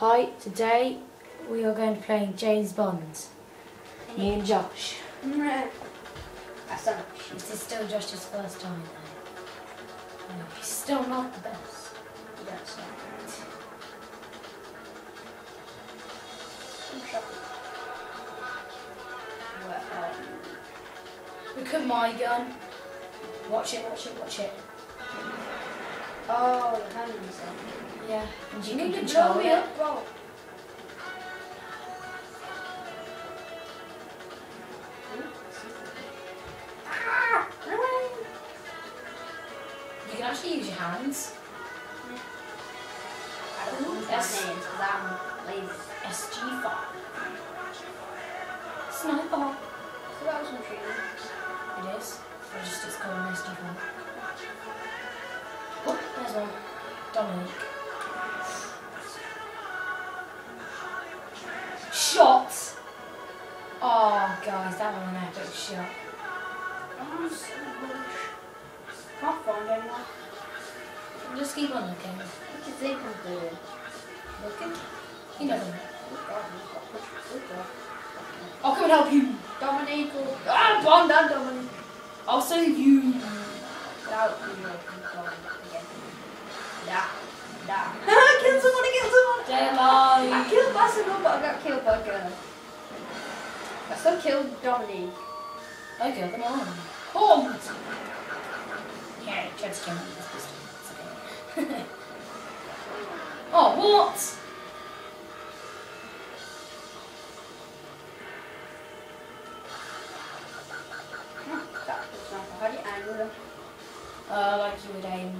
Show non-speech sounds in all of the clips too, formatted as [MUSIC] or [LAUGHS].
Hi, today we are going to play James Bond. Me and Josh. Mm-hmm. That's not This is still Josh's first time though. No, He's still not the best. That's not I'm Look at my gun. Watch it, watch it, watch it. Oh, the hand stuff. Yeah, and you You can control blow me it. up, bro. Ah! You can actually use your hands. I don't use my Yes. hands because I'm lazy. SG5. Sniper. Rubbish. Can't find anyone. Just keep on looking. You think I'm doing? Looking? You never know. God, we've got pictures. Oh God. I'll come and help you. Dominique, oh, ah, Bond and Dominique. I'll save you. Now, you again. Da, da. kill somebody, kill someone. Stay I killed Massimo, but I got killed by a girl. I still killed Dominique. I killed them all. Hold! Yeah, he tried to kill me. It's okay. [LAUGHS] oh, what? Uh, like you would aim.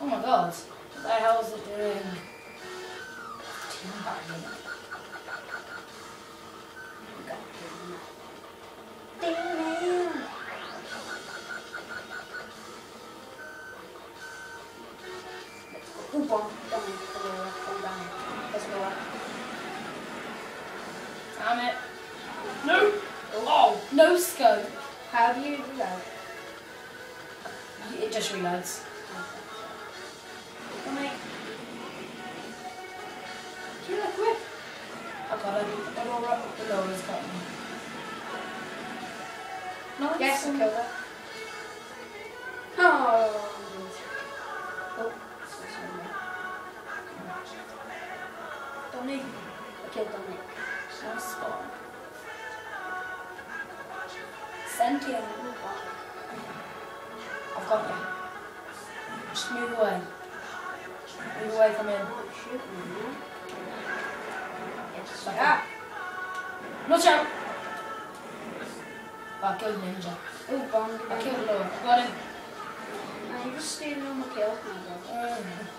Oh my god. What the hell is it doing? Team battling. Got it. Damn. Let's go. Ooh, bomb. Dominique, come over. Down. Let's go up. Damn it. No! Oh, no scope. How do you do that? It just reloads. Dominique. Kill it quick. I got it. The Laura's got me. Nice. Yes, I killed her. Oh. Oh. Dominique. I killed Dominique. Nice spot. Santiago. I've got you. Just move away. Move away from him. Shoot me. Yes. Ah. Out! Oh, I killed Ninja. Oh, bomb. I killed Laura. I got him. Man, you're just stealing all my kills, man, bro. Mm.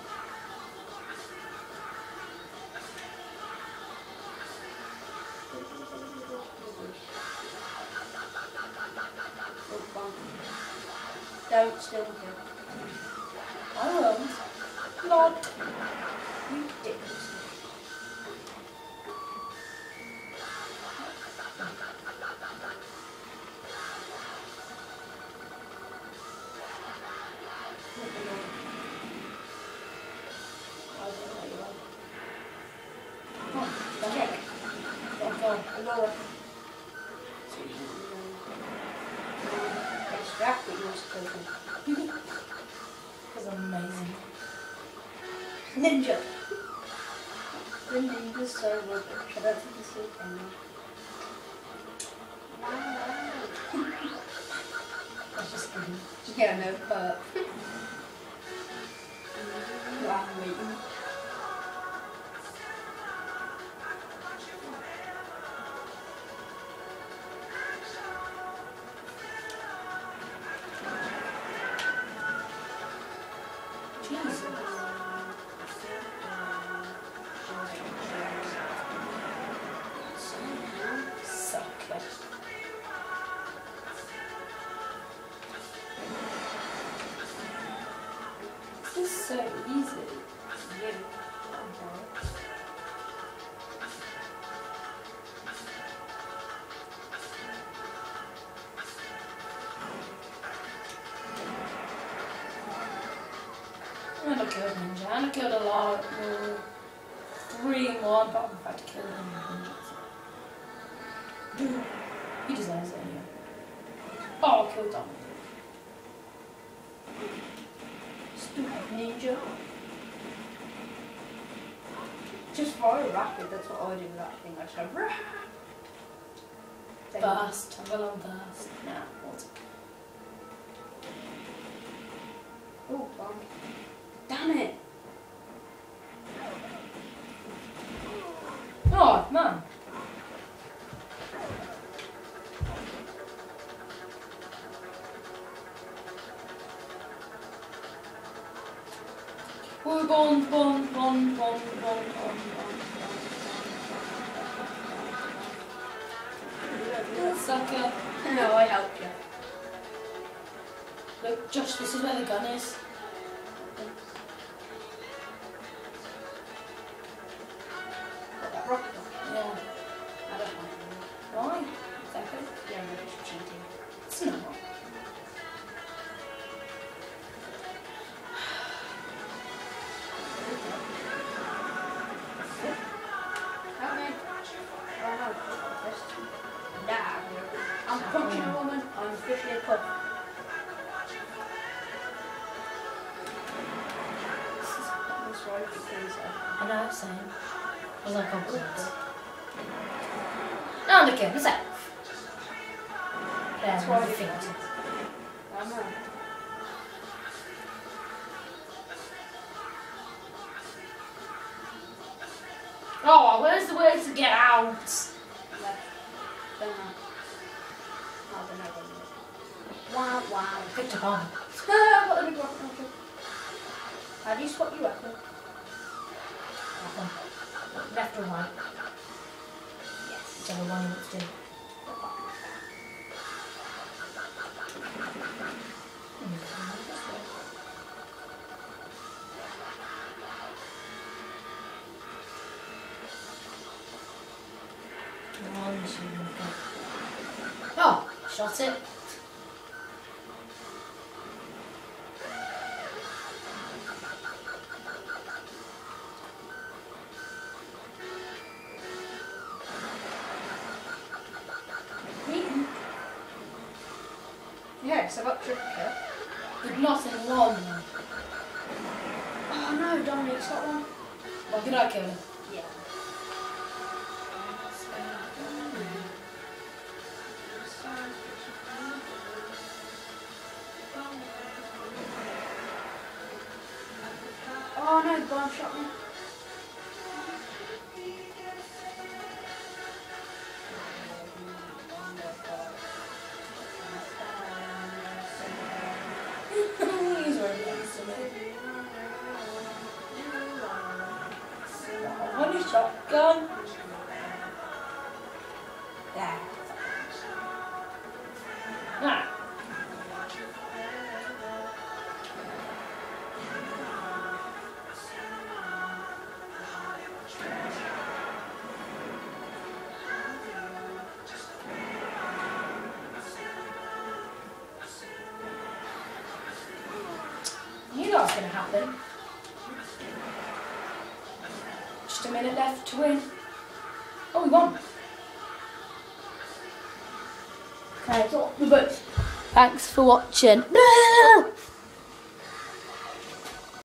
Oh, bomb. Don't steal my kill. I won't. Not. You dick. Laura. Extract it, you must kill. That's amazing. Ninja. The ninja's so rubbish. I don't think he's sleeping anymore. That's just kidding. Yeah, no, but. So easy. And I killed Ninja. And I killed a lot more. Three in one, but I've had to kill him. Ninja. He deserves it anyway. Oh, I killed Dominic. Stupid ninja. Just fire rapid, that's what I do with that thing. I just. Then- Burst. I'm on burst. Now, what? Oh, bomb. Damn it! Oh, man. We're going, going, going, going, going, going, going. Sucker. No, I helped you. Look, Josh, this is where the gun is. I know, what I'm saying. I was like, oh, God. Now, look what's that? That's why my you feet. I don't know. Oh, where's the way to get out? Left. Don't know. Oh, don't know. Wow, wow. Picked what a big rocket launcher. How do you swap your weapon? Left or right? Yes. Whichever one you want to. Oh, shot it. Yes, I got triple kill. But not in one. Oh no, Dominic's got one. Well, did I kill him? Yeah. Oh no, Bond shot me. There. Nah. Knew that was going to happen. A minute left to win. Oh, we won. Okay, so the. Thanks for watching.